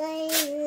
Bye.